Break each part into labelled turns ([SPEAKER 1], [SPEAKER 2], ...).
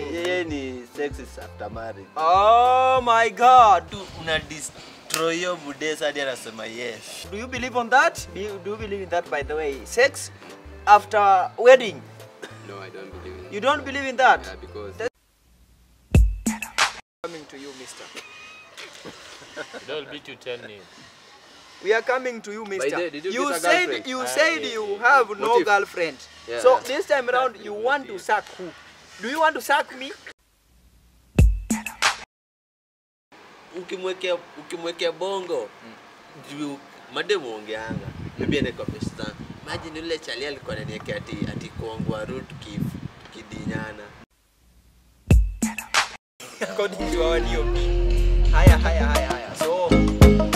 [SPEAKER 1] Yeye ni sex is after marriage.
[SPEAKER 2] Oh my god.
[SPEAKER 1] Tu una destroy hiyo budesa hadi anasema yes.
[SPEAKER 2] Do you believe on that? Do you, do you believe in that by the way? Sex after wedding?
[SPEAKER 3] No, I don't believe in that.
[SPEAKER 2] You don't believe in that?
[SPEAKER 3] Yeah, because That's
[SPEAKER 2] Coming to you, mister.
[SPEAKER 4] Don't be to tell me.
[SPEAKER 2] We are coming to you, mister.
[SPEAKER 3] the did you
[SPEAKER 2] you
[SPEAKER 3] get
[SPEAKER 2] said
[SPEAKER 3] a
[SPEAKER 2] you
[SPEAKER 4] Ah,
[SPEAKER 2] said
[SPEAKER 4] yes,
[SPEAKER 2] you
[SPEAKER 4] yes.
[SPEAKER 2] have no
[SPEAKER 3] Motive.
[SPEAKER 2] girlfriend.
[SPEAKER 3] Yeah.
[SPEAKER 2] So this time around you want to suck who? Do you want to suck me?
[SPEAKER 1] Ukimwekea ukimwekea bongo juu mademu ongeanga. Maybe ende kwa best maji Imagine yule chali alikuwa ananiwekea ati ati kuongwa root kif kidinyana.
[SPEAKER 2] According to our DOP. Haya, haya, haya, haya. So,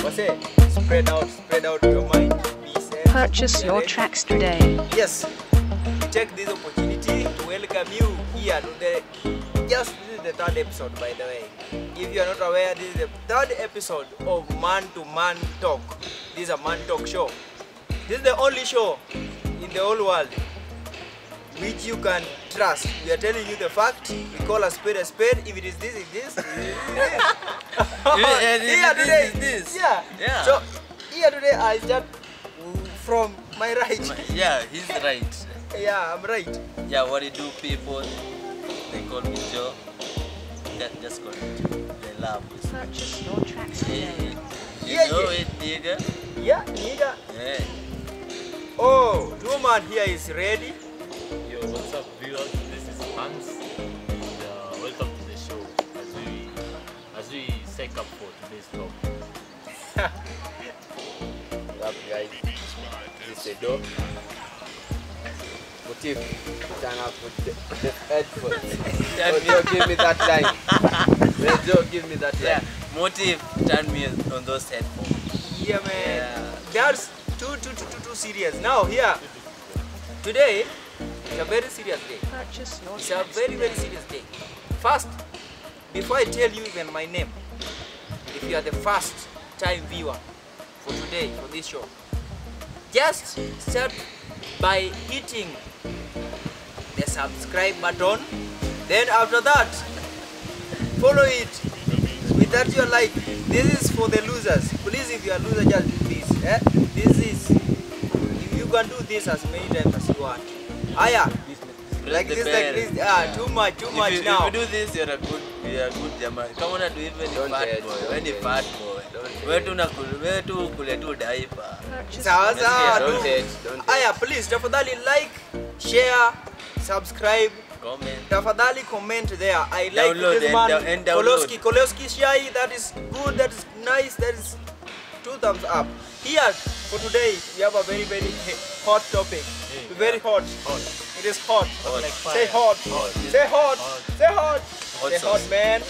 [SPEAKER 2] wase, spread out, spread out your mind. Be safe.
[SPEAKER 5] Purchase your tracks today.
[SPEAKER 2] Yes, Check take this opportunity welcome you here to the just this is the third episode by the way. If you are not aware, this is the third episode of Man to Man Talk. This is a man talk show. This is the only show in the whole world which you can trust. We are telling you the fact. We call a spade a spade. If it is this, it is this. It is.
[SPEAKER 1] Yeah, this
[SPEAKER 2] Here today-
[SPEAKER 1] is this.
[SPEAKER 2] Yeah.
[SPEAKER 1] Yeah.
[SPEAKER 2] So here today I start from my right.
[SPEAKER 1] Yeah, he's right.
[SPEAKER 2] Yeah, I'm right.
[SPEAKER 1] Yeah, what do you do people? They call me Joe. Just, just call me Joe. They love me.
[SPEAKER 5] Purchase your tracks
[SPEAKER 1] Yeah,
[SPEAKER 5] today.
[SPEAKER 1] you
[SPEAKER 2] Yeah,
[SPEAKER 1] know
[SPEAKER 2] yeah.
[SPEAKER 1] it, nigga.
[SPEAKER 2] Yeah, nigga.
[SPEAKER 1] Yeah.
[SPEAKER 2] Oh, Truman here is ready.
[SPEAKER 4] Yo, what's up, viewers? This is Hans, and uh, welcome to the show as we as we set up for today's talk.
[SPEAKER 3] What up, guys? This is Edo. Motive, turn up with the, the headphones. Oh, Joe, give me that line. Hey, Joe, give me that
[SPEAKER 1] Yeah.
[SPEAKER 3] line.
[SPEAKER 1] Motive turned me on those headphones.
[SPEAKER 2] Yeah, man.
[SPEAKER 1] Yeah.
[SPEAKER 2] That's too, too, too, too, too serious. Now, here, today, it's a very serious day. It's a very, very serious day. First, before I tell you even my name, if you are the first time viewer for today, for this show, just start by hitting the subscribe button. Then after that, follow it with that you like. This is for the losers. Please, if you are loser, just do this. Eh? This is you, you can do this as many times as you want. Aya, like this,
[SPEAKER 1] bell.
[SPEAKER 2] like this. Ah, too much, too
[SPEAKER 1] If
[SPEAKER 2] much
[SPEAKER 1] you,
[SPEAKER 2] now.
[SPEAKER 1] if you do this, you're a good, you're a good jamaa. Kama una do even
[SPEAKER 3] Don't
[SPEAKER 1] fat boy, ni
[SPEAKER 3] hate.
[SPEAKER 1] fat boy.
[SPEAKER 3] Don't
[SPEAKER 1] na
[SPEAKER 3] kule
[SPEAKER 1] tu unakula, wewe tu kule tu
[SPEAKER 5] daipa.
[SPEAKER 2] Sawa sawa. Aya, please tafadhali like, share, subscribe.
[SPEAKER 1] Comment.
[SPEAKER 2] Tafadhali comment there. I like
[SPEAKER 1] Download
[SPEAKER 2] this man.
[SPEAKER 1] And, and.
[SPEAKER 2] Koloski, Koloski Shai. That is good. That is nice. That is two thumbs up. Here for today, we have a very very hot topic. Very hot. Hot. It is hot.
[SPEAKER 1] Hot.
[SPEAKER 2] Like, say hot.
[SPEAKER 1] Hot.
[SPEAKER 2] Say hot. hot. Say hot.
[SPEAKER 1] Hot
[SPEAKER 2] say
[SPEAKER 1] hot,
[SPEAKER 2] hot, man.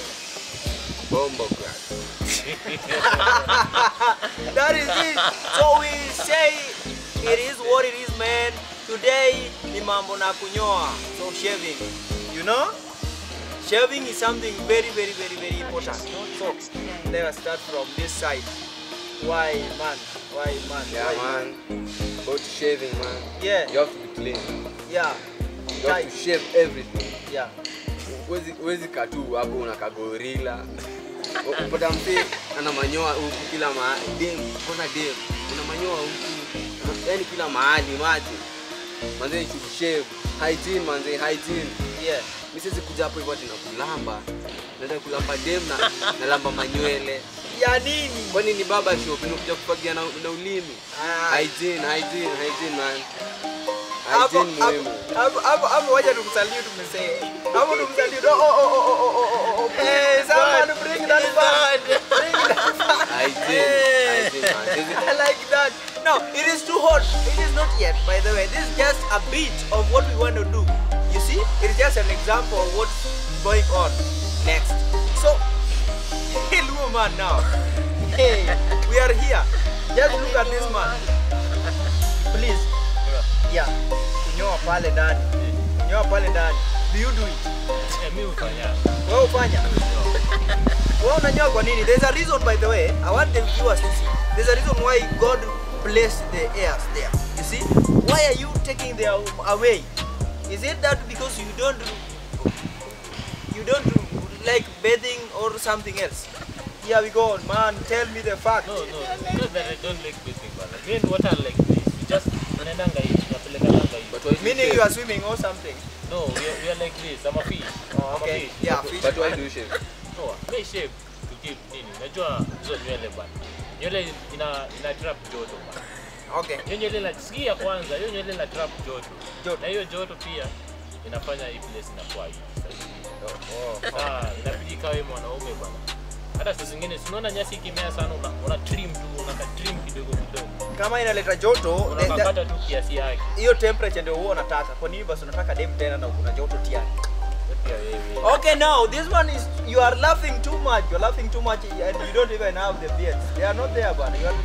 [SPEAKER 3] Bombo crack.
[SPEAKER 2] That is it. So we say it is what it is, man. Today ni mambo na kunyoa. So shaving, you know, shaving is something very, very, very, very important. So let us start from this side. Why, man? Why, man?
[SPEAKER 3] Yeah,
[SPEAKER 2] Why,
[SPEAKER 3] man. About shaving, man.
[SPEAKER 2] Yeah,
[SPEAKER 3] You have to be clean.
[SPEAKER 2] yeah,
[SPEAKER 3] You have to shave everything.
[SPEAKER 2] yeah.
[SPEAKER 3] Where's it, where's huwezi katu hapo unaka gorila. Upata mzee ana manyoa huku kila mahali. Dem, mbona dem? Una manyoa huku. Yaani kila mahali maji. Manze shave. Hygiene manze, hygiene.
[SPEAKER 2] Yeah.
[SPEAKER 3] Mimi siwezi kuja hapo hivyo ati nakulamba. Naenda kulamba dem na nalamba manywele.
[SPEAKER 2] Ya nini?
[SPEAKER 3] Kwani ni baba shop unakuja kufagia na, na ulimi.
[SPEAKER 2] Ah,
[SPEAKER 3] Hygiene, hygiene, hygiene man. Hygiene muhimu.
[SPEAKER 2] hapo hapo hapo waje tukusalie tumesema. Hapo tukusalie. Oh oh oh oh oh oh oh oh. Hey, someone bring that back. Bring that back.
[SPEAKER 3] Hygiene,
[SPEAKER 2] Hey.
[SPEAKER 3] hygiene man.
[SPEAKER 2] I like that. No, it is too hot. It is not yet, by the way. This is just a bit of what we want to do. You see? It is just an example of what's going on next. So, hey, Luo man now. Hey, we are here. Just look at this man. Please. Yeah. Kunyoa pale ndani. Kunyoa pale ndani. Do you do it?
[SPEAKER 4] Eh, mi hufanya.
[SPEAKER 2] Wewe ufanya? Wewe unanyoa kwa nini? There's a reason by the way. I want the viewers to see. There's a reason why God placed the heirs there. You see? Why are you taking them away? Is it that because you don't you don't like bathing or something else. Here we go, man. Tell me the fact.
[SPEAKER 4] No, no, not that I don't like bathing, but I mean what I like this. You just tunaendanga hivi, tunapelekananga hivi.
[SPEAKER 2] Meaning you are swimming or something.
[SPEAKER 4] No, we are, we are like this. I'm a fish.
[SPEAKER 2] Oh,
[SPEAKER 4] I'm a fish.
[SPEAKER 2] Yeah, fish.
[SPEAKER 3] But why do you shave?
[SPEAKER 4] No, me shave to keep nini? Najua hizo nywele bana. Nywele ina ina trap joto bana.
[SPEAKER 2] Okay.
[SPEAKER 4] Hiyo nywele la sikia kwanza, hiyo nywele la trap joto.
[SPEAKER 2] Joto.
[SPEAKER 4] Na hiyo joto pia inafanya hii place inakuwa hivi Oh.
[SPEAKER 2] Oh.
[SPEAKER 4] Ah, inabidi kawe mwanaume bana. Hata saa zingine tunaona unaona nyasi ikimea sana una, una trim tu, unaka trim kidogo kidogo.
[SPEAKER 2] Kama inaleta joto, the-
[SPEAKER 4] tu kiasi yake.
[SPEAKER 2] hiyo temperature ndio huwa unataka. Kwa nini basi unataka dem tena na kuna joto tiani? Okay, now this one is you are laughing too much. You're laughing too much and you don't even have the beards. They are not there, but you are,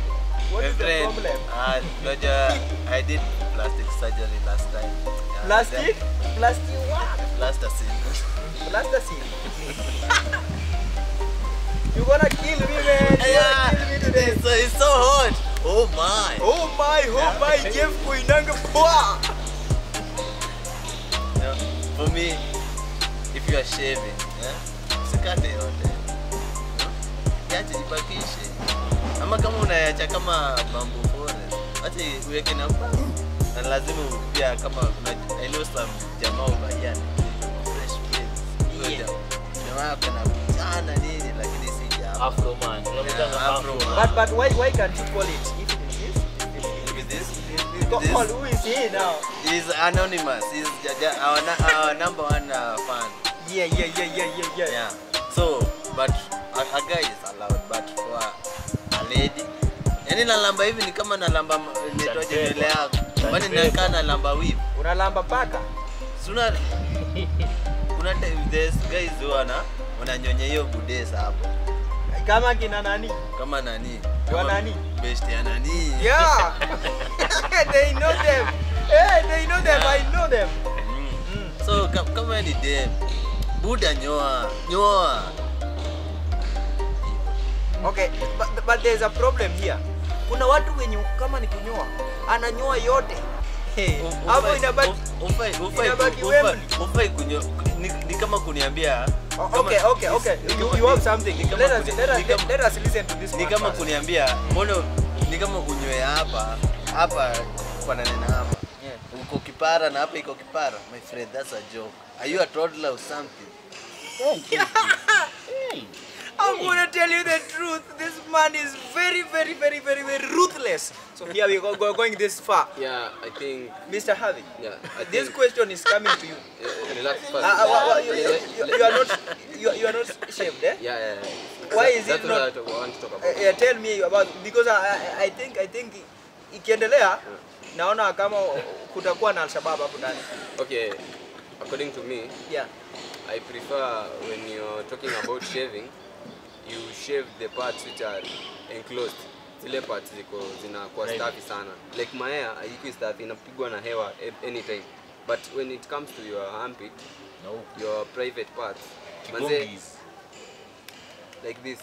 [SPEAKER 2] what
[SPEAKER 1] My
[SPEAKER 2] is the problem?
[SPEAKER 1] ah, Roger, I did plastic surgery last time. Yeah,
[SPEAKER 2] Plastic? Plastic what?
[SPEAKER 1] Plastic. Plasticine.
[SPEAKER 2] Plasticine. you gonna kill me, man. You
[SPEAKER 1] Yeah,
[SPEAKER 2] gonna kill me today.
[SPEAKER 1] it's so, it's so hot. Oh my.
[SPEAKER 2] Oh my, oh yeah. my, Jeff Kuinanga!
[SPEAKER 1] Yeah. For me, if you are shaving, yeah, usikate yote. Yache ibakishe. Ama kama unayacha kama bamboo forest, acha uweke na na lazima pia kama kuna I know some jamaa ubaia fresh. Huyo
[SPEAKER 2] Yeah.
[SPEAKER 1] jamaa- kana vijana nini.
[SPEAKER 4] Afro man.
[SPEAKER 1] Yeah,
[SPEAKER 4] afro
[SPEAKER 1] afro
[SPEAKER 4] man.
[SPEAKER 2] But but why why can't you call it? If it is
[SPEAKER 1] this.
[SPEAKER 2] On, who is he now?
[SPEAKER 1] He's anonymous. He's the, the, our, our number one uh, fan.
[SPEAKER 2] Yeah, yeah, yeah, yeah, yeah, yeah.
[SPEAKER 1] Yeah. So, but a, a guy is allowed, but for a lady, yani nalamba hivi ni kama nalamba m- nitoje nywele yako, kwani nakaa nalamba Una
[SPEAKER 2] Unalamba paka?
[SPEAKER 1] Suna kuna time there's guys who wana wananyonya hiyo budesa hapo
[SPEAKER 2] Kama kina nani?
[SPEAKER 1] kama nani
[SPEAKER 2] kwa
[SPEAKER 1] kama
[SPEAKER 2] nani?
[SPEAKER 1] best ya nani
[SPEAKER 2] Yeah. they know them. Hey, they know them. I know them.
[SPEAKER 1] Mm.
[SPEAKER 2] Mm.
[SPEAKER 1] So kama ni dem buda nyoa nyoa
[SPEAKER 2] Okay, but, but there's a problem here. Kuna watu wenye kama ni kunyoa, ananyoa yote. Hey, hapo inabaki
[SPEAKER 1] ufai ufai
[SPEAKER 2] inabaki
[SPEAKER 1] ufai
[SPEAKER 2] wewe.
[SPEAKER 1] ufai kunyo ni, ni kama kuniambia
[SPEAKER 2] okay, okay, okay.
[SPEAKER 1] ni
[SPEAKER 2] You,
[SPEAKER 1] kama-
[SPEAKER 2] you have something. Let us, let us, let, let us listen to this
[SPEAKER 1] ni kama kuniambia mbona ni kama unywe hapa hapa kwa nanena hapa.
[SPEAKER 2] Yeah.
[SPEAKER 1] uko kipara na hapa iko kipara. My friend that's a joke. Are you a toddler or something
[SPEAKER 2] I'm gonna tell you the truth. This man is very, very, very, very, very ruthless. So here we go, go going this far.
[SPEAKER 3] Yeah, I think.
[SPEAKER 2] Mr. Harvey,
[SPEAKER 3] Yeah, I
[SPEAKER 2] this
[SPEAKER 3] think.
[SPEAKER 2] question is coming to you.
[SPEAKER 3] Yeah, relax first.
[SPEAKER 2] Uh, uh, you, you, you, are not you, you are not shaved, eh?
[SPEAKER 3] Yeah, yeah, yeah.
[SPEAKER 2] Why is
[SPEAKER 3] That's
[SPEAKER 2] it not-
[SPEAKER 3] I what I want to talk about.
[SPEAKER 2] Uh, yeah, tell me about because I, I, I think I think ikiendelea naona kama kutakuwa na Alshabab hapo ndani.
[SPEAKER 3] Okay, according to me,
[SPEAKER 2] Yeah.
[SPEAKER 3] I prefer when you're talking about shaving, you shave the parts which are enclosed. Zile parts ziko zinakuwa
[SPEAKER 4] Right.
[SPEAKER 3] stafi sana. Like maea haikui stafi, inapigwa na hewa a- anytime. But when it comes to your armpit,
[SPEAKER 4] No.
[SPEAKER 3] your private parts, manze, like this,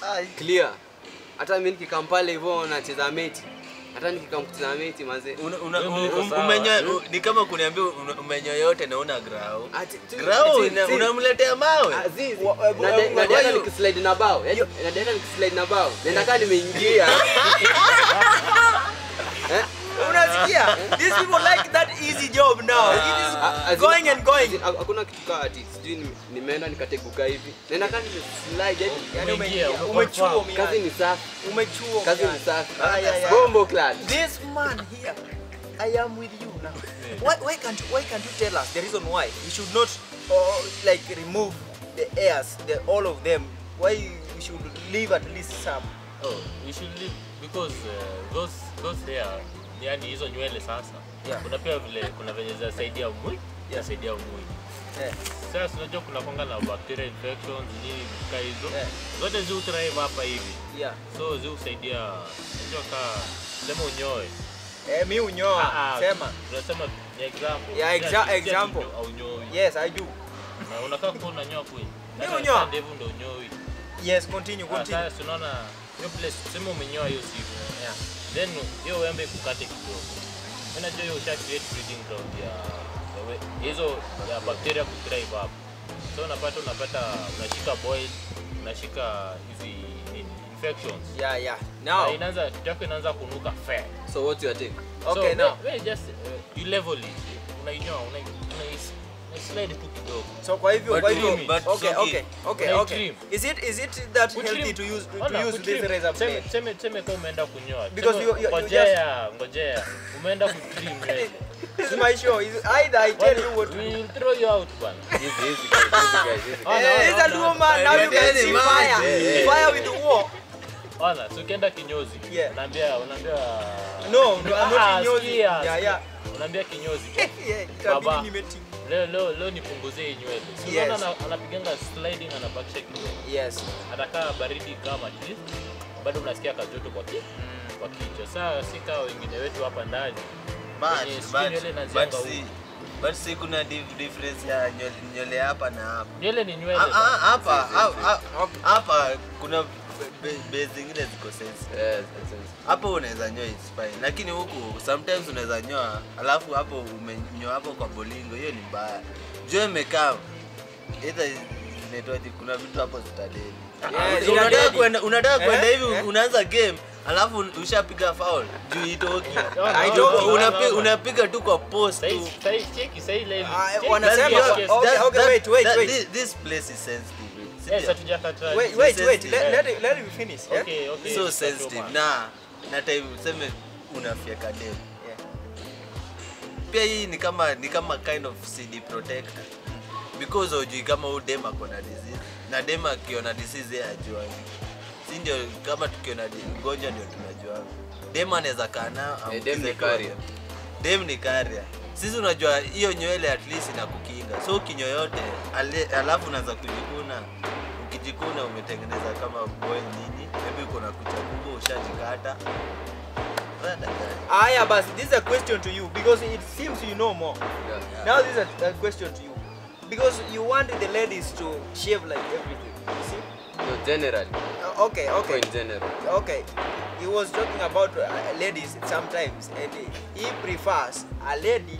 [SPEAKER 3] clear. Hata mi nikikampale hivyo nacheza meti. Hata nikikamkutana meti manze.
[SPEAKER 1] una, una,
[SPEAKER 4] Wewe
[SPEAKER 1] um,
[SPEAKER 4] uko
[SPEAKER 1] um,
[SPEAKER 4] sawa.
[SPEAKER 1] umenyoa u- ni kama kuniambia umenya yote na una grau grau unamletea mawe
[SPEAKER 3] Ah, zizi.
[SPEAKER 2] Wa- wa-
[SPEAKER 3] Na
[SPEAKER 2] wa-
[SPEAKER 3] de-
[SPEAKER 2] wa-
[SPEAKER 3] na data
[SPEAKER 2] why you-
[SPEAKER 3] nikislide na bao. Yaani, na data nikislide na bao. Nenda kaa nimeingia.
[SPEAKER 2] These people like that easy job now. It
[SPEAKER 3] Ah,
[SPEAKER 2] is
[SPEAKER 3] uh, going
[SPEAKER 2] going and going.
[SPEAKER 3] in, Hakuna kitu kaa ati sijui nime- nimeenda nikateguka hivi. Nenda kani slide yaani
[SPEAKER 2] Yani
[SPEAKER 4] Umeingia,
[SPEAKER 2] umeingia, umechuo
[SPEAKER 4] confirm.
[SPEAKER 3] kazi ni safi.
[SPEAKER 2] Umechuo
[SPEAKER 3] Kazi ni safi.
[SPEAKER 2] Ah.
[SPEAKER 3] Bombo clan
[SPEAKER 2] This man here, I am with you now. Why, why can't why can't you tell us the reason why we should not uh, like remove the airs the all of them? Why we should leave at least some?
[SPEAKER 4] Oh, we should leave because uh, those those hair yani hizo nywele sasa
[SPEAKER 2] Yeah.
[SPEAKER 4] kuna pia vile kuna venye zinasaidia mwili zinasaidia mwili
[SPEAKER 2] Yeah.
[SPEAKER 4] sasa unajua kuna konga na bacteria infections nini ka hizo
[SPEAKER 2] Yeah.
[SPEAKER 4] zote zi utrive hapa hivi
[SPEAKER 2] Yeah.
[SPEAKER 4] so zi usaidia unajua ka sema unyoe
[SPEAKER 2] Eh, mi unyoa.
[SPEAKER 4] Ah, ah,
[SPEAKER 2] Sema.
[SPEAKER 4] tunasema ni example
[SPEAKER 2] Yeah, exa- example.
[SPEAKER 4] au aunyoi
[SPEAKER 2] Yes, I do.
[SPEAKER 4] na unakaa kwa unanyoa kweli
[SPEAKER 2] Mi
[SPEAKER 4] Hata
[SPEAKER 2] unyoa.
[SPEAKER 4] ndevu ndio unyoi
[SPEAKER 2] Yes, continue,
[SPEAKER 4] Ah,
[SPEAKER 2] continue.
[SPEAKER 4] sasa unaona hiyo place sema umenyoa hiyo siku
[SPEAKER 2] Yeah.
[SPEAKER 4] Then hiyo wembe kukate kidogo Mimi najua hiyo usha create breeding ground ya hizo ya bacteria kuthrive hapo so unapata unapata unashika boil unashika hizi nini infections
[SPEAKER 2] Yeah, yeah.
[SPEAKER 4] na
[SPEAKER 2] Now,
[SPEAKER 4] inaanza kitako inaanza kunuka fair
[SPEAKER 3] So what you are doing?
[SPEAKER 2] okay,
[SPEAKER 4] so,
[SPEAKER 2] now.
[SPEAKER 4] we, we just uh, you level it unainyoa una, una, una slide tu kidogo
[SPEAKER 2] So kwa hivyo, kwa hivyo, okay, okay, okay, okay. Is it is it that
[SPEAKER 4] Kutrim.
[SPEAKER 2] healthy to use to
[SPEAKER 4] Ola,
[SPEAKER 2] use
[SPEAKER 4] kutrim.
[SPEAKER 2] this razor blade?
[SPEAKER 4] Cheme cheme kama umeenda kunyoa
[SPEAKER 2] Because you- you- you
[SPEAKER 4] ngojea ngojea umeenda kutrim nywele
[SPEAKER 2] This is my show. Is either I tell you what to
[SPEAKER 4] we
[SPEAKER 2] do.
[SPEAKER 4] will throw you out bwana
[SPEAKER 3] Easy, easy guys, easy guys, easy guys.
[SPEAKER 4] Ona,
[SPEAKER 2] Eh, a duo man. Now you can see fire. Fire with the war.
[SPEAKER 4] Ona, so ukienda kinyozi
[SPEAKER 2] Yeah.
[SPEAKER 4] unaambia unaambia
[SPEAKER 2] No, no, I'm
[SPEAKER 4] Ah,
[SPEAKER 2] not
[SPEAKER 4] kinyozi.
[SPEAKER 2] Yeah, yeah.
[SPEAKER 4] unaambia kinyozi
[SPEAKER 2] Yeah,
[SPEAKER 4] Baba.
[SPEAKER 2] itabidi nimeti.
[SPEAKER 4] Leo leo leo nipunguzie nywele si
[SPEAKER 2] Yes.
[SPEAKER 4] unaona anapiganga sliding anabakisha kidogo
[SPEAKER 2] Yes.
[SPEAKER 4] atakaa baridi kama hivi. bado unasikia kajoto kwa ki, kwa kichwa Sasa si kama wengine wetu hapa ndani
[SPEAKER 1] But- but- si- kuna dif- difference ya nywele- nywele hapa na hapa
[SPEAKER 4] nywele ni nywele
[SPEAKER 1] Ah, ah, hapa ha- ha-
[SPEAKER 2] Okay.
[SPEAKER 1] hapa kuna be- zingine ziko sensitive hapo unaweza nyoa it's fine. Lakini huku sometimes unaweza nyoa alafu hapo umenyoa hapo kwa bolingo hiyo ni mbaya. Jua imekaa either inaitwaje kuna vitu hapo zitadeli.
[SPEAKER 2] Yeah,
[SPEAKER 1] unataka
[SPEAKER 2] kuenda
[SPEAKER 1] kwenda unataka
[SPEAKER 2] Eh,
[SPEAKER 1] kwenda hivi
[SPEAKER 2] eh.
[SPEAKER 1] unaanza game alafu ushapiga foul juu itoki. Unapiga tu kwa post tu.
[SPEAKER 2] Wanasema-. Okay, okay, wait, wait, wait.
[SPEAKER 1] This place is sensitive.
[SPEAKER 4] Yes,
[SPEAKER 1] Sindio?
[SPEAKER 2] Wait, wait, wait. Let, let, it- let me finish. Yeah?
[SPEAKER 4] Okay, okay.
[SPEAKER 1] so sensitive na na time useme unafyeka dem
[SPEAKER 2] Yeah.
[SPEAKER 1] pia hii ni kama ni kama kind of CD protector because hujui kama huyu dem ako na disease na dem akiona disease yeye ajua si ndio kama tukiona ugonjwa ndio tunajua dem anaweza kaa
[SPEAKER 3] Eh, dem ni carrier.
[SPEAKER 1] dem ni carrier sisi unajua hiyo nywele at least inakukinga so kinyoyote alafu unaanza kujikuna ukijikuna umetengeneza kama boy nini hebu uko na kucha kubwa ushajikata?
[SPEAKER 2] Aya, but this is a question to you because it seems you know more.
[SPEAKER 3] Yeah.
[SPEAKER 2] Now this is a, a question to you because you want the ladies to shave like everything. You see?
[SPEAKER 3] No, generally.
[SPEAKER 2] Uh, okay, okay,
[SPEAKER 3] in general.
[SPEAKER 2] okay. He was talking about uh, ladies sometimes, and he prefers a lady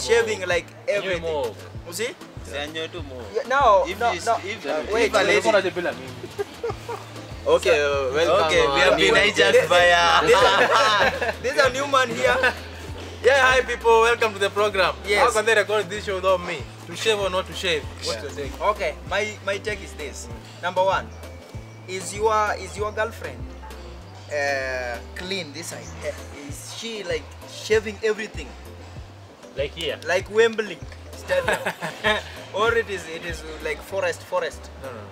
[SPEAKER 2] shaving
[SPEAKER 4] more.
[SPEAKER 2] like everything. You see?
[SPEAKER 1] Sianyoe tu mo.
[SPEAKER 2] Yeah, now,
[SPEAKER 1] If
[SPEAKER 2] no,
[SPEAKER 1] you-
[SPEAKER 2] no.
[SPEAKER 1] if-
[SPEAKER 2] uh,
[SPEAKER 1] if
[SPEAKER 2] wait,
[SPEAKER 1] a lady-
[SPEAKER 3] Okay, uh, welcome.
[SPEAKER 1] Okay, we
[SPEAKER 3] uh,
[SPEAKER 1] have been
[SPEAKER 3] new-
[SPEAKER 1] hijacked by a
[SPEAKER 2] There's a new man here.
[SPEAKER 6] Yeah, hi people, welcome to the program.
[SPEAKER 2] Yes.
[SPEAKER 6] How can they record this show without me? To shave or not to shave? What's your take?
[SPEAKER 2] Okay, my my take is this. Number one, is your is your girlfriend uh, clean this side? Uh, is she like shaving everything
[SPEAKER 4] Like here.
[SPEAKER 2] like Wembley Stadium, or it is it is like forest forest?
[SPEAKER 6] No, no, no.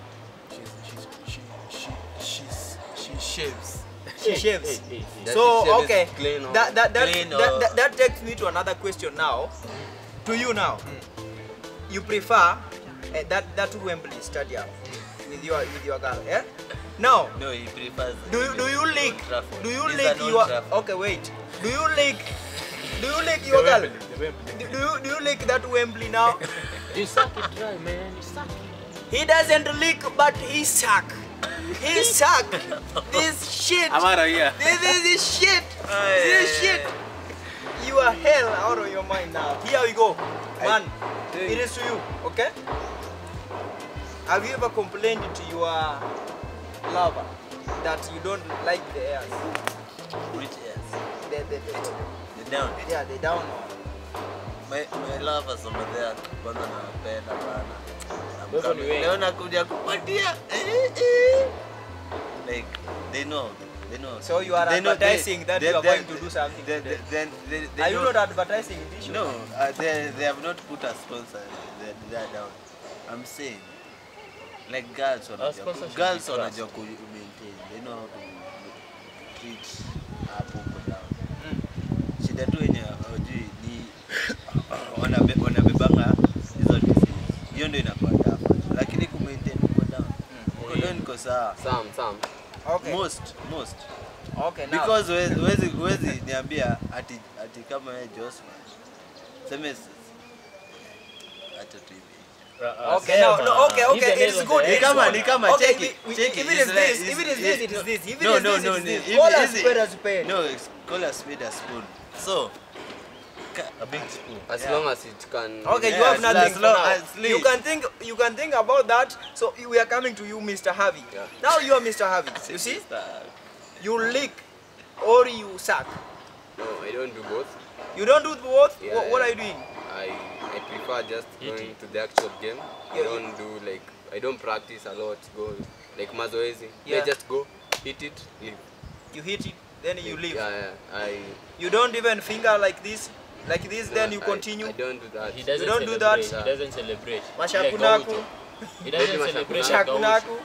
[SPEAKER 6] She's, she's, she, she, she's, she shaves.
[SPEAKER 2] She shaves.
[SPEAKER 4] hey, hey, hey.
[SPEAKER 2] So okay,
[SPEAKER 3] clean or-
[SPEAKER 2] that that that,
[SPEAKER 1] Clean
[SPEAKER 2] that,
[SPEAKER 1] or-
[SPEAKER 2] that, that takes me to another question now. To you now, you prefer uh, that that Wembley Stadium with your with your girl, yeah? Now,
[SPEAKER 1] No, he prefers.
[SPEAKER 2] do you do you lick do you lick your okay wait do you lick do you like your girl
[SPEAKER 6] Wembley, the Wembley.
[SPEAKER 2] do, do you do you lick that Wembley now?
[SPEAKER 4] You suck it dry, man. You suck. It.
[SPEAKER 2] he doesn't lick but he suck. He suck. This shit.
[SPEAKER 6] Amara here.
[SPEAKER 2] this is this shit. This is shit. You are hell out of your mind now. Here we go. Man it is to you okay? Have you ever complained to your lover that you don't like the hairs
[SPEAKER 1] Which is
[SPEAKER 2] the, the, the,
[SPEAKER 1] the down.
[SPEAKER 2] yeah the down one
[SPEAKER 1] My my lovers over there kwanza napenda bana. I'm
[SPEAKER 4] Wewe ni
[SPEAKER 1] coming.
[SPEAKER 4] wengi.
[SPEAKER 1] Leo nakuja kupatia. Eh, eh. Like they know. They know.
[SPEAKER 2] So you are
[SPEAKER 1] They know they-
[SPEAKER 2] advertising that
[SPEAKER 1] they-
[SPEAKER 2] you are
[SPEAKER 1] they-
[SPEAKER 2] going to do something
[SPEAKER 1] They,
[SPEAKER 2] today.
[SPEAKER 1] they, they, they, they
[SPEAKER 2] are you not advertising this show
[SPEAKER 1] No, uh, they, they have not put a sponsor They are down. I'm saying, like girls
[SPEAKER 4] on
[SPEAKER 1] wanajua,
[SPEAKER 4] sponsorship
[SPEAKER 1] girls
[SPEAKER 4] on trust.
[SPEAKER 1] wanajua maintain. They know how to treat wanabe- wanabebanga hizo disease. Hiyo ndio inakuwa dafa. Lakini ku maintain huko down. uko down iko sawa.
[SPEAKER 3] Sam, Sam.
[SPEAKER 2] okay
[SPEAKER 1] Most, most.
[SPEAKER 2] okay now
[SPEAKER 1] Because huwezi- huwezi huwezi niambia ati ati kama wewe Josma Sema s- acha tu hivi.
[SPEAKER 4] Uh,
[SPEAKER 2] Okay, no, no, okay, okay, it is good.
[SPEAKER 1] Ni kama
[SPEAKER 2] good.
[SPEAKER 1] ni kama
[SPEAKER 2] Okay,
[SPEAKER 1] check
[SPEAKER 2] we-
[SPEAKER 1] it.
[SPEAKER 2] we- if
[SPEAKER 1] it.
[SPEAKER 2] is
[SPEAKER 1] like-
[SPEAKER 2] this, if it is this,
[SPEAKER 1] it-
[SPEAKER 2] is this. If it
[SPEAKER 1] no,
[SPEAKER 2] is
[SPEAKER 1] no,
[SPEAKER 2] this,
[SPEAKER 1] no,
[SPEAKER 2] it is
[SPEAKER 1] no.
[SPEAKER 2] this. Call
[SPEAKER 1] it-
[SPEAKER 2] spade a spade.
[SPEAKER 1] No, it's call a spade a spoon. So
[SPEAKER 4] A big spoon.
[SPEAKER 3] as
[SPEAKER 1] Yeah.
[SPEAKER 3] long as it can
[SPEAKER 2] Okay, you have nothing for
[SPEAKER 1] long as
[SPEAKER 2] You can think you can think about that. So we are coming to you, Mr. Harvey.
[SPEAKER 3] Yeah.
[SPEAKER 2] Now you are Mr. Harvey. You see, you lick or you suck.
[SPEAKER 3] no i don't do both
[SPEAKER 2] You don't do both.
[SPEAKER 3] Yeah,
[SPEAKER 2] what, what are you doing?
[SPEAKER 3] i i prefer just going to the actual game i don't do like i don't practice a lot go like mazoezi
[SPEAKER 2] Yeah.
[SPEAKER 3] i just go hit it leave
[SPEAKER 2] You hit it, then you leave.
[SPEAKER 3] yeah yeah i
[SPEAKER 2] You don't even finger like this, like this. then you continue.
[SPEAKER 3] i, don't do that
[SPEAKER 4] He doesn't
[SPEAKER 2] don't do that?
[SPEAKER 4] celebrate. He doesn't celebrate.
[SPEAKER 2] Mashakunaku,
[SPEAKER 4] He doesn't celebrate like
[SPEAKER 2] shakunaku.
[SPEAKER 4] Gaucho.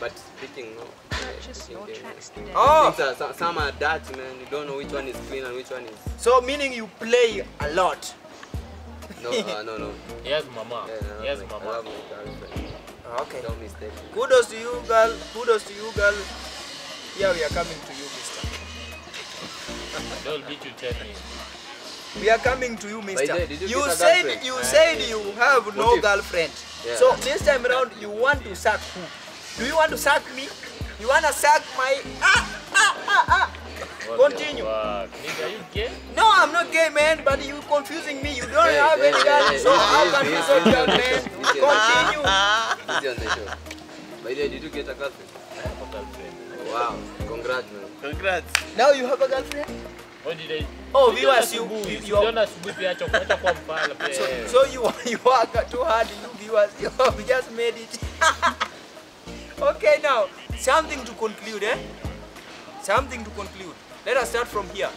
[SPEAKER 3] but speaking no
[SPEAKER 5] Purchase
[SPEAKER 3] speaking
[SPEAKER 5] tracks today.
[SPEAKER 2] Oh,
[SPEAKER 3] Things are, some, some are dirty man you don't know which one is clean and which one is
[SPEAKER 2] so meaning you play a lot.
[SPEAKER 3] no uh, no no
[SPEAKER 4] He has mama.
[SPEAKER 3] yeah, no,
[SPEAKER 4] He has
[SPEAKER 3] like,
[SPEAKER 4] mama.
[SPEAKER 3] love my girlfriend.
[SPEAKER 2] Okay.
[SPEAKER 3] don't mistake me.
[SPEAKER 2] Kudos to you, girl. Kudos to you, girl. Yeah, we are coming to you, Mister.
[SPEAKER 4] They'll beat you 10 minutes.
[SPEAKER 2] We are coming to you, Mister.
[SPEAKER 3] did you
[SPEAKER 2] You said you
[SPEAKER 4] Uh,
[SPEAKER 2] said you have no
[SPEAKER 3] Motive. if-
[SPEAKER 2] girlfriend.
[SPEAKER 3] Yeah.
[SPEAKER 2] So this time around, you want to suck who? Do you want to suck me? You want to suck my? Ah, ah, ah, ah. Continue.
[SPEAKER 4] Nigga, are you gay?
[SPEAKER 2] No, I'm not gay, man. But you confusing me. You don't
[SPEAKER 3] Hey,
[SPEAKER 2] have
[SPEAKER 3] hey,
[SPEAKER 2] any
[SPEAKER 3] hey,
[SPEAKER 2] girl,
[SPEAKER 3] hey,
[SPEAKER 2] so how can you
[SPEAKER 3] sort
[SPEAKER 2] your man? Continue.
[SPEAKER 3] Easy on the show. By the way, did you get a girlfriend?
[SPEAKER 4] I have a girlfriend.
[SPEAKER 3] Wow, congrats, man.
[SPEAKER 1] Congrats.
[SPEAKER 2] Now you have a girlfriend.
[SPEAKER 4] What did I?
[SPEAKER 2] Oh,
[SPEAKER 4] Vijana
[SPEAKER 2] viewers, you
[SPEAKER 4] asubuhi,
[SPEAKER 2] you, you are
[SPEAKER 4] vijana asubuhi pia acha acha kwa mpala.
[SPEAKER 2] So, so you you work too hard, you viewers. You have just made it. okay, now something to conclude, eh? Something to conclude. Let us start from here.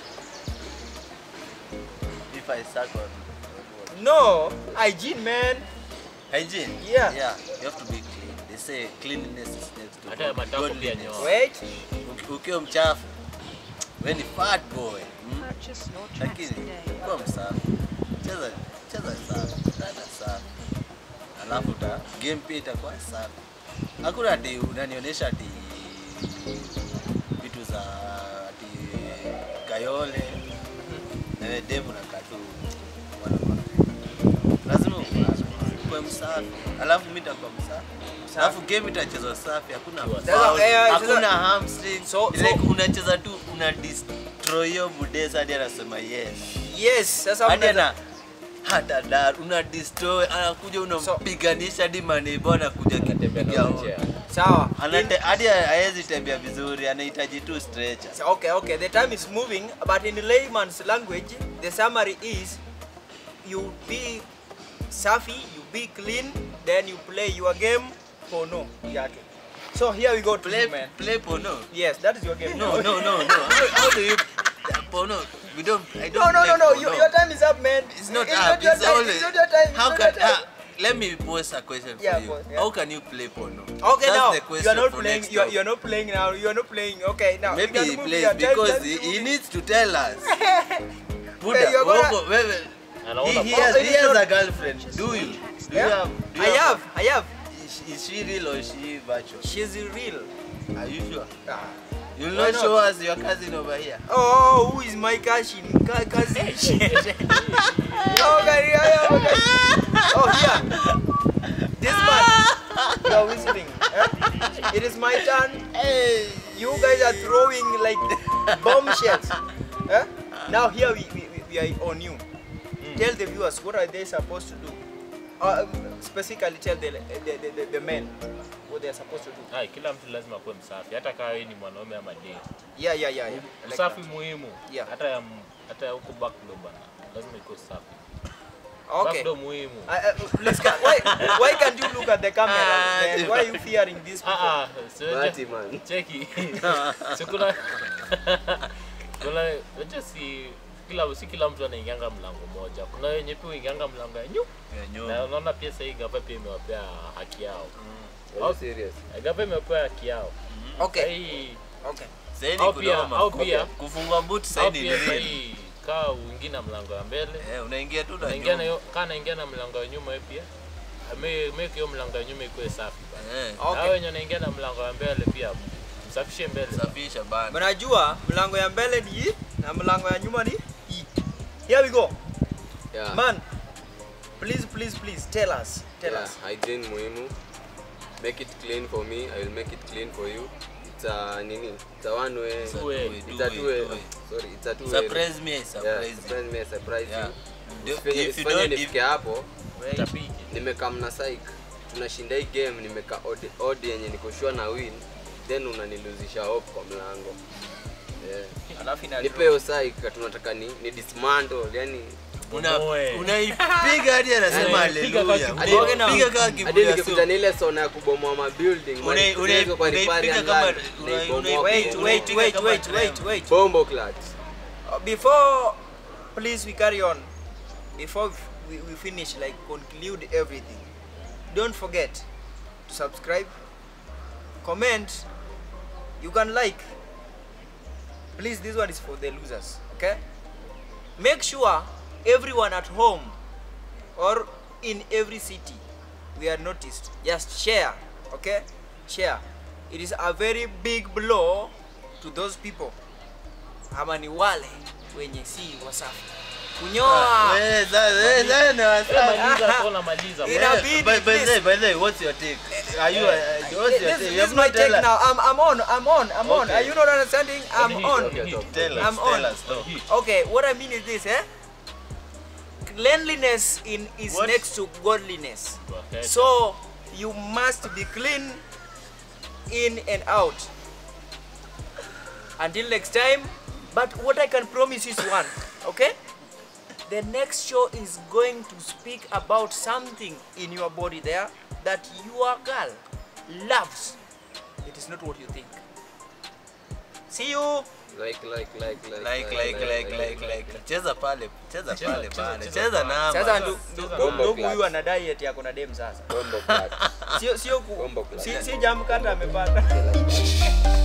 [SPEAKER 1] If I suck on
[SPEAKER 2] No, hygiene, man.
[SPEAKER 1] hygiene.
[SPEAKER 2] Yeah.
[SPEAKER 1] Yeah. You have to be clean. They say cleanliness is next to
[SPEAKER 4] Hata
[SPEAKER 1] godliness.
[SPEAKER 4] nyoa.
[SPEAKER 2] Wait.
[SPEAKER 1] Uki- Ukiwa mchafu, when ni fat boy. Lakini kuwa msafi. Cheza cheza safi, dada safi. Alafu ta game pia itakuwa safi. Hakuna ati unanionyesha ati vitu za ati Kayole. nawe demu na katu. Lazima ukuwe msafi. Alafu mimi nitakuwa msafi. Alafu game itachezwa safi, hakuna foul,
[SPEAKER 2] eh,
[SPEAKER 1] hakuna hamstring.
[SPEAKER 2] So- so-
[SPEAKER 1] unacheza tu una destroy hiyo budesa hadi anasema yes.
[SPEAKER 2] Yes, sasa
[SPEAKER 1] Hadi ana hata dar una destroy anakuja unampiganisha hadi maneibo anakuja
[SPEAKER 3] kitembea chair.
[SPEAKER 2] sawa.
[SPEAKER 1] Anate hadi haezi tembea vizuri, anahitaji tu stretcher.
[SPEAKER 2] So, Okay, okay. The time is moving, but in layman's language, the summary is you be safi, you be clean, then you play your game for no yake. So here we go to
[SPEAKER 1] Play
[SPEAKER 2] you, man.
[SPEAKER 1] play porno.
[SPEAKER 2] Yes, that is your game.
[SPEAKER 1] No, no, no, no. How, how do you porno? We don't. I don't.
[SPEAKER 2] No, no, no, no.
[SPEAKER 1] porno.
[SPEAKER 2] Your, your time is up, man.
[SPEAKER 1] It's not
[SPEAKER 2] it's
[SPEAKER 1] up.
[SPEAKER 2] Not your
[SPEAKER 1] it's
[SPEAKER 2] time.
[SPEAKER 1] only.
[SPEAKER 2] It's not your time.
[SPEAKER 1] How can?
[SPEAKER 2] time.
[SPEAKER 1] ah, let me pose a question
[SPEAKER 2] Yeah,
[SPEAKER 1] for you.
[SPEAKER 2] pose, yeah.
[SPEAKER 1] How can you play porno?
[SPEAKER 2] Okay,
[SPEAKER 1] That's
[SPEAKER 2] now
[SPEAKER 1] the
[SPEAKER 2] you're not playing. You are, you are not playing now. You are not playing. Okay, now
[SPEAKER 1] Maybe he plays because
[SPEAKER 2] time
[SPEAKER 1] he, he needs to tell us. Buddha,
[SPEAKER 2] Hey, gonna-
[SPEAKER 1] Woko, wewe,
[SPEAKER 4] Anaona
[SPEAKER 1] he, he has,
[SPEAKER 2] Oh,
[SPEAKER 1] he has
[SPEAKER 2] not-
[SPEAKER 1] a girlfriend. Do you? Do you have? Do
[SPEAKER 2] I
[SPEAKER 1] you
[SPEAKER 2] have. I have.
[SPEAKER 1] Is, is she real or is she virtual?
[SPEAKER 2] She's real.
[SPEAKER 1] Are you sure?
[SPEAKER 2] Ah.
[SPEAKER 1] You'll not
[SPEAKER 2] not?
[SPEAKER 1] show us your cousin over here.
[SPEAKER 2] Oh, who is my cousin? Cousin. oh, God, yeah, yeah, okay. oh, here. This man. You are whistling. eh? It is my turn.
[SPEAKER 1] Hey.
[SPEAKER 2] You guys are throwing like bombshells. Eh? Now here we, we, we- we are on you. Tell the viewers what are they supposed to do. Uh, specifically tell the, the, the, the, the men what they are supposed to do.
[SPEAKER 4] Hai, kila mtu lazima kuwe msafi hata kama wewe ni mwanaume ama date.
[SPEAKER 2] Yeah, yeah, yeah. yeah. Like
[SPEAKER 4] Usafi
[SPEAKER 2] that.
[SPEAKER 4] muhimu.
[SPEAKER 2] Yeah.
[SPEAKER 4] Hata ya hata ya huko back club bana. Lazima iko safi.
[SPEAKER 2] Okay.
[SPEAKER 4] Safi muhimu.
[SPEAKER 2] Uh, uh, please, ca- why, why can't you look at the camera?
[SPEAKER 1] Ah,
[SPEAKER 2] man? Why are you fearing these people?
[SPEAKER 4] Ah ah, so
[SPEAKER 3] Mati, man.
[SPEAKER 4] cheki. Sikuna. kuna just si kila si kila mtu anaingianga mlango moja. Kuna wenye pia huingianga mlango ya nyu. Na unaona pia sasa hii gava pia imewapea haki yao.
[SPEAKER 3] mm. oh, serious?
[SPEAKER 4] Gava imewapea haki yao. mm.
[SPEAKER 2] Okay,
[SPEAKER 4] Say,
[SPEAKER 2] okay.
[SPEAKER 4] Au pia-
[SPEAKER 1] kudoma.
[SPEAKER 4] au pia-
[SPEAKER 1] Kufungua boot saidi ni
[SPEAKER 4] kaa uingie na mlango ya mbele.
[SPEAKER 1] Eh, unaingia tu na
[SPEAKER 4] Unaingia na kaa naingia na mlango ya nyuma pia. Ame make hiyo mlango ya nyuma ikuwe safi bana.
[SPEAKER 1] Eh,
[SPEAKER 4] Na wenye wanaingia na mlango ya mbele pia msafishe mbele.
[SPEAKER 1] safisha bana.
[SPEAKER 2] Mnajua mlango ya mbele ni na mlango ya nyuma ni. Here we go.
[SPEAKER 3] Yeah.
[SPEAKER 2] Man, please, please, please tell us. Tell
[SPEAKER 3] yeah,
[SPEAKER 2] us.
[SPEAKER 3] hygiene muhimu. Make it clean for me. I will make it clean for you. it's a nini it's a one way
[SPEAKER 1] It's a
[SPEAKER 4] Two-way.
[SPEAKER 1] two-way,
[SPEAKER 3] it's a two way sorry it's a two way
[SPEAKER 1] Surprise me,
[SPEAKER 3] yeah
[SPEAKER 1] surprise me.
[SPEAKER 3] surprise me surprise
[SPEAKER 1] Yeah.
[SPEAKER 3] you
[SPEAKER 1] Ndio-
[SPEAKER 3] Usifanye-
[SPEAKER 1] if you
[SPEAKER 3] usifanye
[SPEAKER 1] don't- if-
[SPEAKER 3] nifike hapo nimekaa mna psych tunashinda hii game nimekaa odi, yenye yenye sure na win then unaniluzisha hope kwa mlango yeah.
[SPEAKER 2] Alafu
[SPEAKER 3] nipe hiyo tunataka ni, ni dismantle yani.
[SPEAKER 1] Una- unaipiga hadi anasema haleluya.
[SPEAKER 4] kama
[SPEAKER 3] kibuyu.
[SPEAKER 1] Unaipiga kama
[SPEAKER 3] hadi
[SPEAKER 1] kibuyu ya
[SPEAKER 3] ile sona kubomoa mabuilding bombo
[SPEAKER 2] before please we carry on. Before we, we finish like conclude everything don't forget to subscribe comment. You can like please this one is for the losers okay? Make sure everyone at home or in every city we are noticed just share okay? Share. It is a very big blow to those people. Ama ni wale wenye si wasafi. Kunyoa.
[SPEAKER 1] Eh, eh,
[SPEAKER 2] Inabidi,
[SPEAKER 1] by- by
[SPEAKER 2] please.
[SPEAKER 1] the way- by the way, what's your take? Are you, uh, what's
[SPEAKER 2] this, this is my take now. I'm, I'm on I'm on I'm on.
[SPEAKER 1] Okay.
[SPEAKER 2] are you not understanding? I'm on.
[SPEAKER 4] okay,
[SPEAKER 3] talk.
[SPEAKER 1] Tell us,
[SPEAKER 2] I'm on.
[SPEAKER 1] us,
[SPEAKER 2] okay what I mean is this eh? Cleanliness in is
[SPEAKER 1] What?
[SPEAKER 2] next to godliness.
[SPEAKER 4] Okay.
[SPEAKER 2] so you must be clean in and out. Until next time. But what i can promise is one okay? The next show is going to speak about something in your body there that your girl loves it is not what you think. See you.
[SPEAKER 3] Like like like like
[SPEAKER 1] Like, like, like, like, like. Cheza pale, cheza
[SPEAKER 4] pale
[SPEAKER 1] pale.
[SPEAKER 4] cheza,
[SPEAKER 1] namba.
[SPEAKER 2] sasa ndugu huyu ana diet yako na dem sasa. Sio sio si, si jamkata amepata